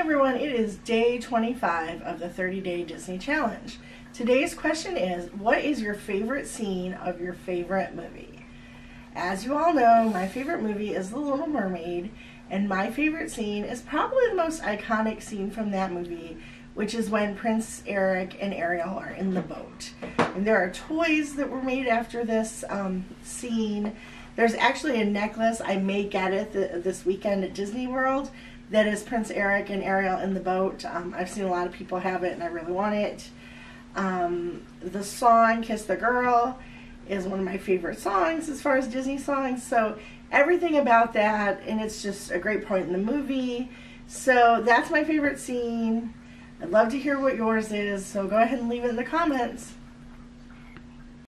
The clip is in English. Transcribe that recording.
everyone, it is day 25 of the 30 Day Disney Challenge. Today's question is What is your favorite scene of your favorite movie? As you all know, my favorite movie is The Little Mermaid, and my favorite scene is probably the most iconic scene from that movie, which is when Prince Eric and Ariel are in the boat. And there are toys that were made after this um, scene. There's actually a necklace, I may get it th- this weekend at Disney World that is Prince Eric and Ariel in the boat. Um, I've seen a lot of people have it, and I really want it. Um, the song "Kiss the Girl" is one of my favorite songs as far as Disney songs. So everything about that, and it's just a great point in the movie. So that's my favorite scene. I'd love to hear what yours is. So go ahead and leave it in the comments.